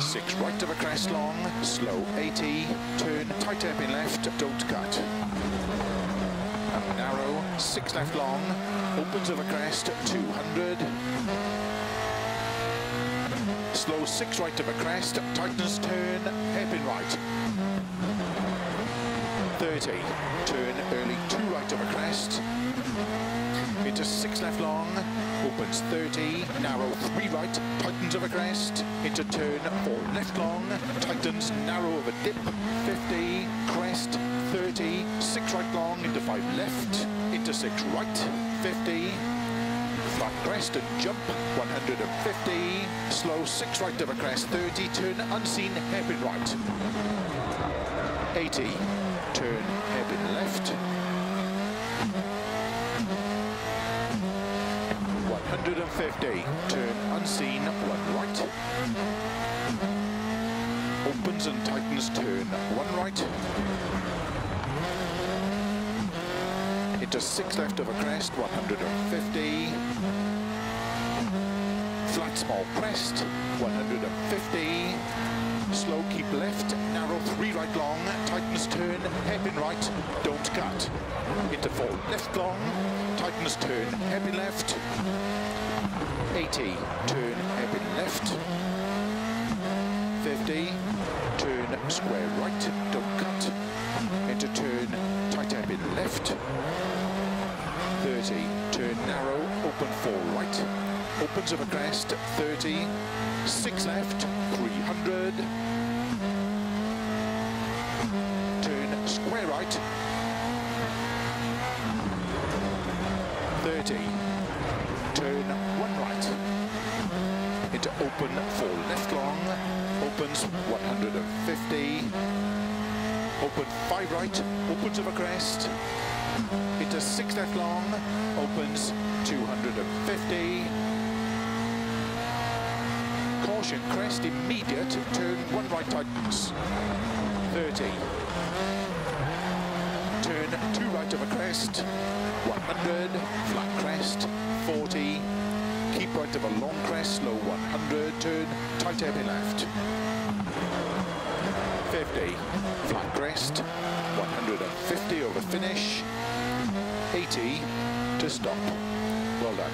six right of a crest long, slow 80, turn tight up in left, don't cut. Up narrow, six left long, opens of a crest, 200. Slow six right of a crest, tightens turn, hairpin right. 30, turn early two right of a crest, into six left long, opens 30, narrow three right, tightens of a crest, into turn four left long, tightens narrow of a dip, 50, crest, 30, six right long, into five left, into six right, 50, flat crest and jump, 150, slow six right of a crest, 30, turn unseen, hairpin right, 80, turn hairpin left, 150, turn unseen, one right. Opens and tightens, turn one right. Into six left of a crest, 150. Flat small crest, 150. Slow keep left, narrow three right long, tightens turn, hairpin right, cut. Into four. Left long, tightens turn, hairpin left, 80, turn. Hairpin left, 50, turn square right, don't cut, into turn. Tight hairpin left, 30, turn narrow, open four right, opens of a crest, 30, six left, 300, turn square right, 30, turn one right, into open four left long, opens 150, open five right, opens of a crest, into six left long, opens 250, caution crest immediate, turn one right tightens, 30, turn two right of a crest, 100, flat. crest, 40, right of a long crest, slow 100, turn, tight hairpin left. 50, flat crest, 150 over finish, 80 to stop. Well done.